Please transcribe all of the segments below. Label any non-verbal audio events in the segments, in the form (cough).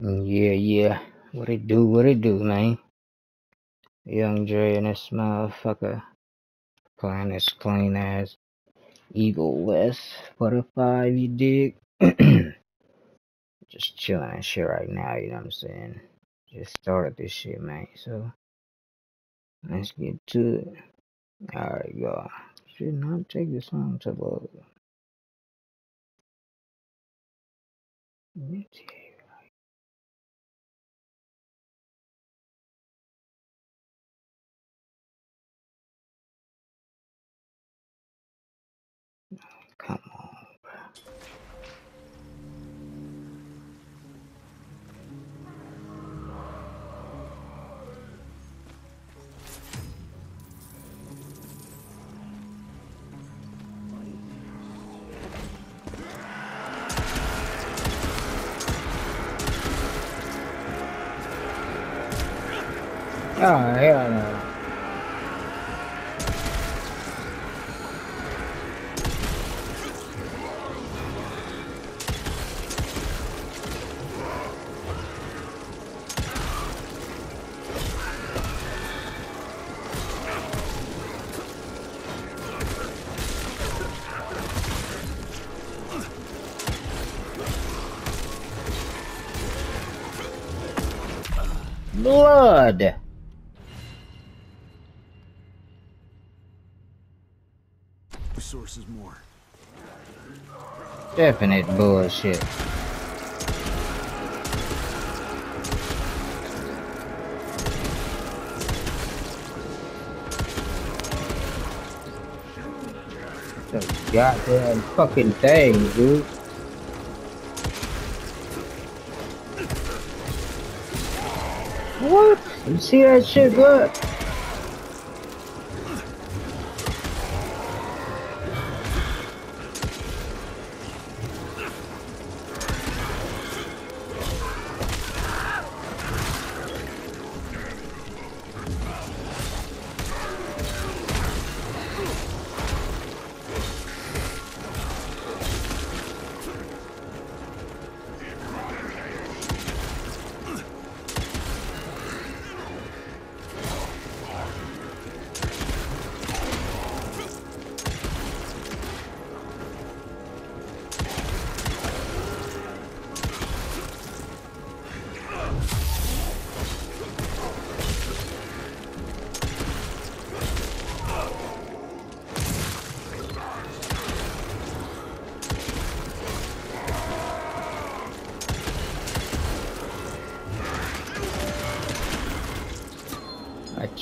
Mm, yeah, yeah. What it do, what it do, man? Young Dre and this motherfucker playing this clean ass Evil West Butterfly, you dig? (clears throat) Just chilling and shit right now, you know what I'm saying? Just started this shit, man. So let's get to it. Alright, go. Should not take this long to load. Come Oh, hell no. Blood! Resources more. Definite bullshit. The goddamn fucking thing, dude. You see that shit, blood?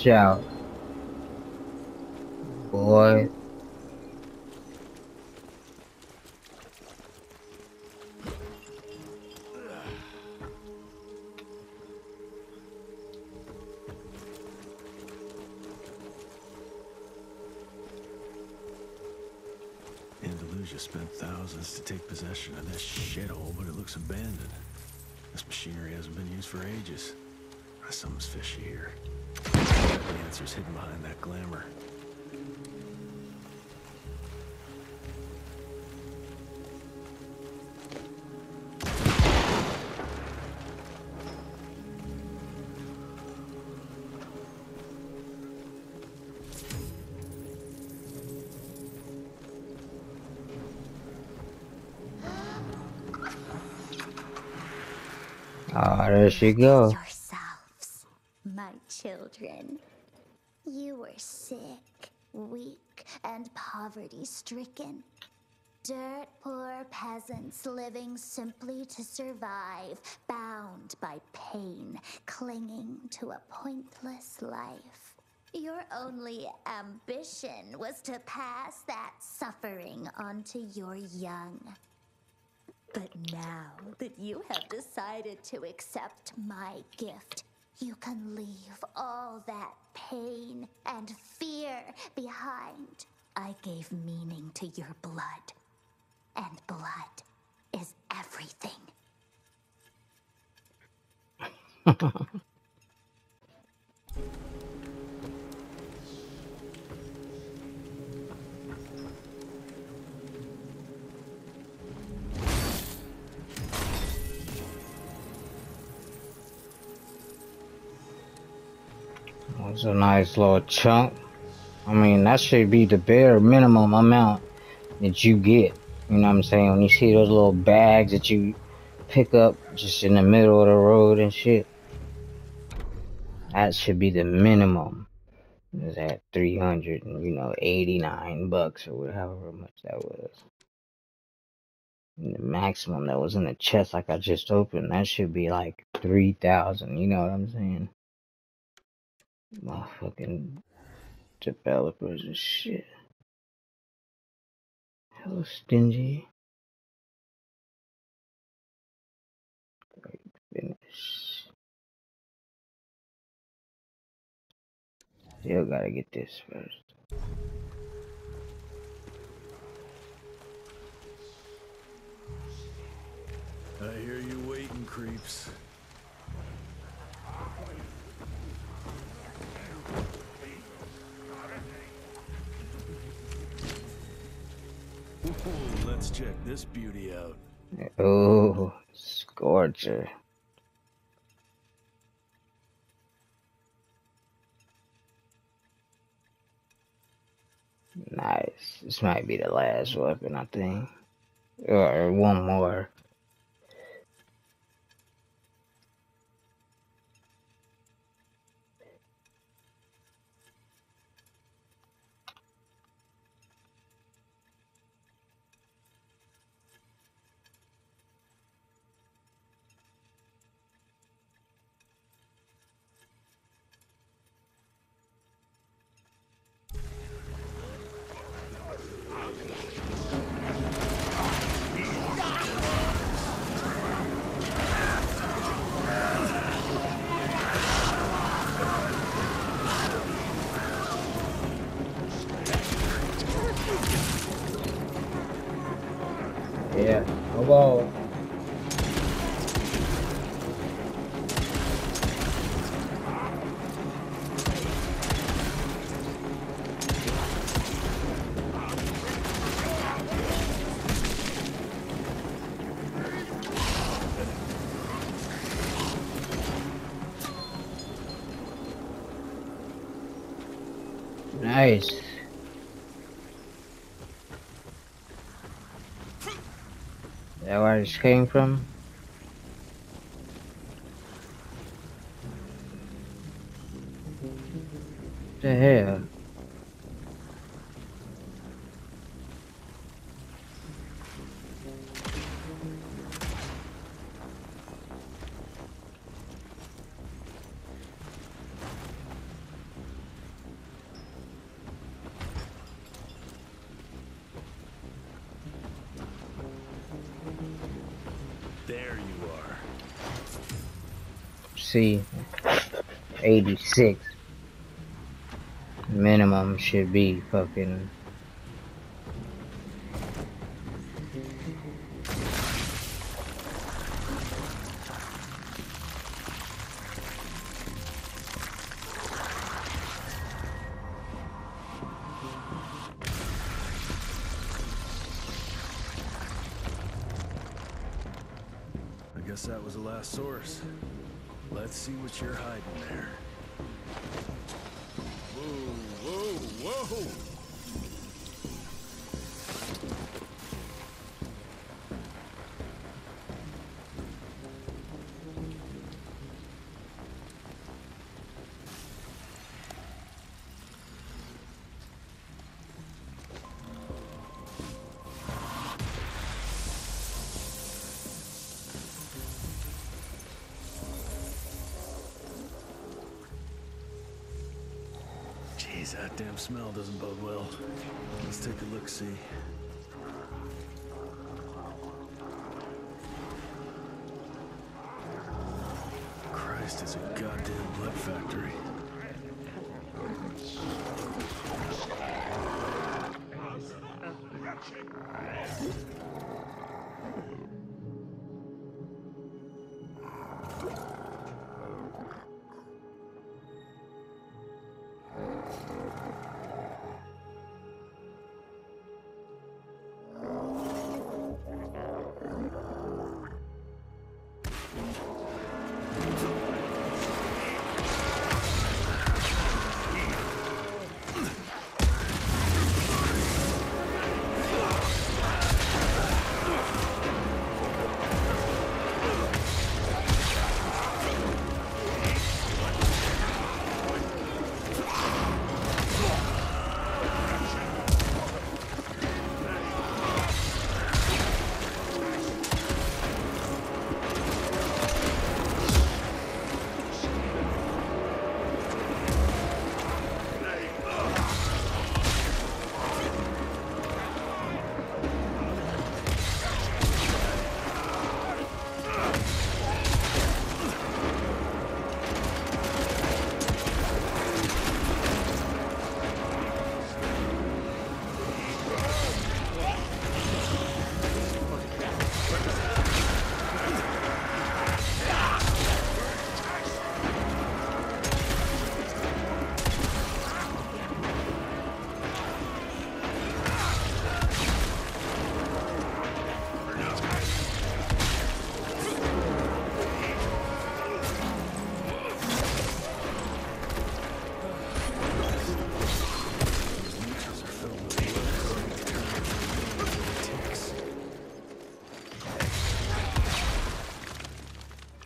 Out. Boy. Andalusia spent thousands to take possession of this shithole, but it looks abandoned. This machinery hasn't been used for ages. Something's fishy here. The answer's hidden behind that glamour. Ah, there she go. yourselves, my children. You were sick, weak, and poverty stricken. Dirt poor peasants living simply to survive, bound by pain, clinging to a pointless life. Your only ambition was to pass that suffering onto your young. But now that you have decided to accept my gift, you can leave all that pain and fear behind. I gave meaning to your blood, and blood is everything. (laughs) It's a nice little chunk. I mean, that should be the bare minimum amount that you get. You know what I'm saying? When you see those little bags that you pick up just in the middle of the road and shit. That should be the minimum. Is at 300 and you know 89 bucks or whatever much that was. And the maximum that was in the chest like I just opened, that should be like 3,000, you know what I'm saying? My fucking developers and shit. Hell stingy. Finish. Still gotta get this first. I hear you waiting, creeps. Let's check this beauty out. Oh, Scorcher. Nice. This might be the last weapon, I think. Or one more. Nice. Is that where this came from? See, 86. Minimum should be fucking. I guess that was the last source. Let's see what you're hiding there. Whoa, whoa, whoa! Jeez, that damn smell doesn't bode well. Let's take a look, see.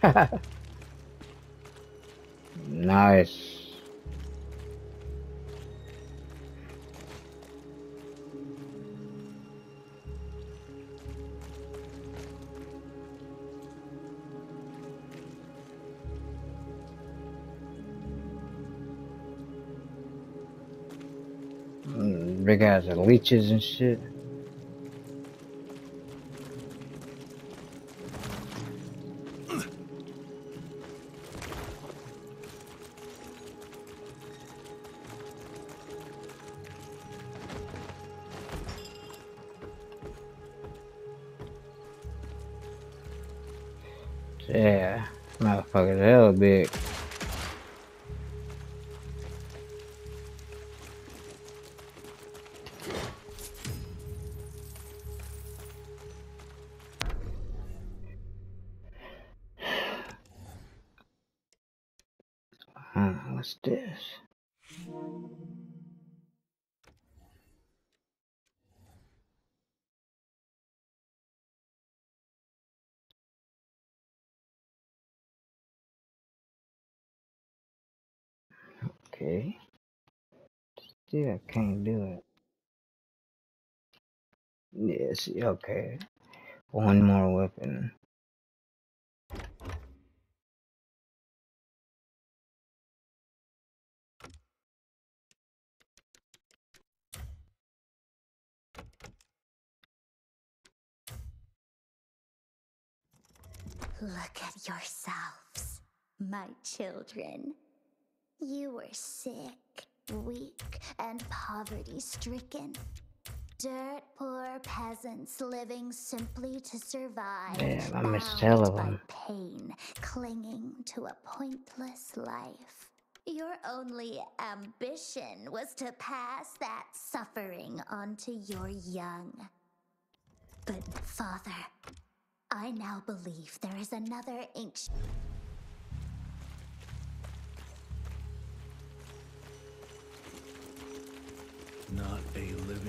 (laughs) nice. Mm, Big ass leeches and shit. Yeah, motherfucker, hella big. Okay. Still can't do it. Yes, okay. One more weapon. Look at yourselves, my children. You were sick, weak, and poverty stricken. Dirt poor peasants living simply to survive. Damn, I missed hell of by 'em. pain, clinging to a pointless life. Your only ambition was to pass that suffering onto your young. But, Father, I now believe there is another ancient.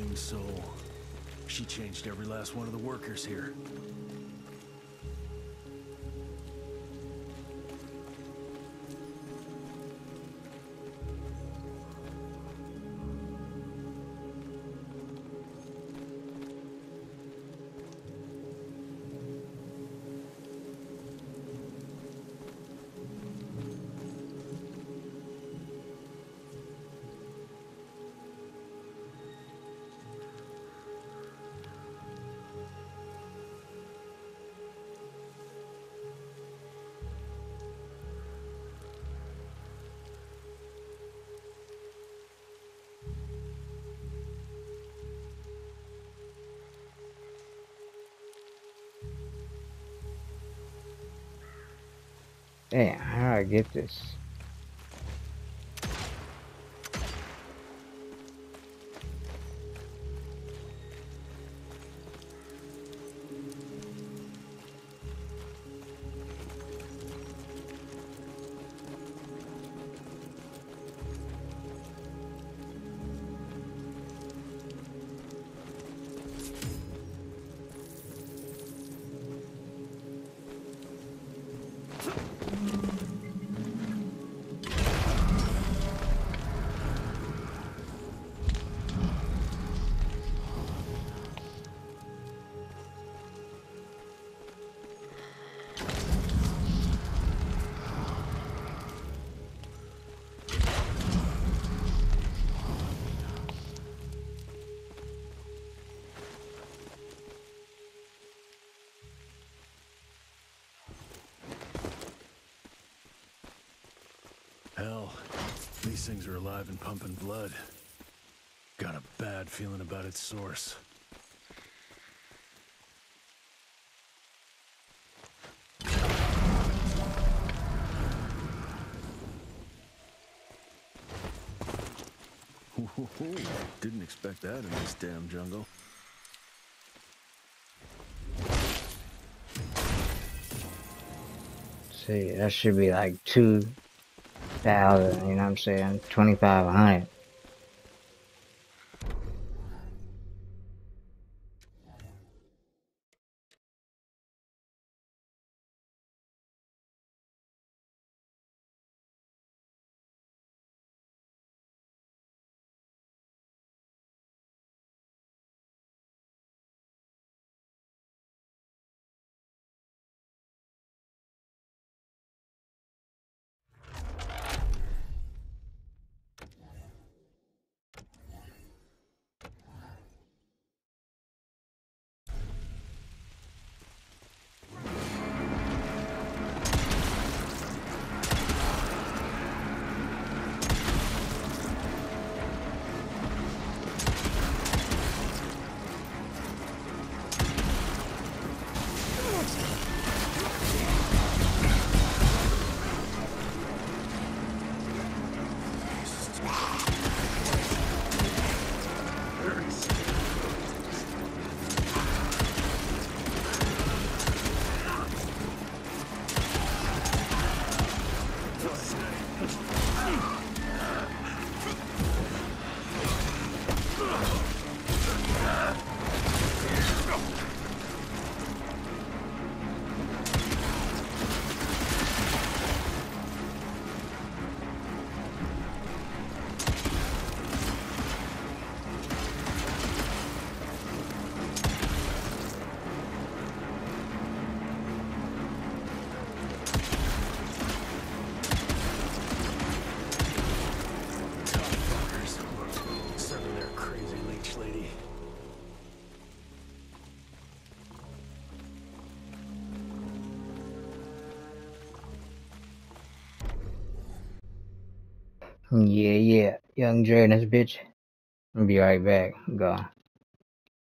Living soul. She changed every last one of the workers here. Damn, how do I get this? Hell, these things are alive and pumping blood. Got a bad feeling about its source. Ooh, Didn't expect that in this damn jungle. See, that should be like two thousand, you know what I'm saying? Twenty five hundred. Yeah, yeah. Young Dre and this bitch. I'll be right back. Go.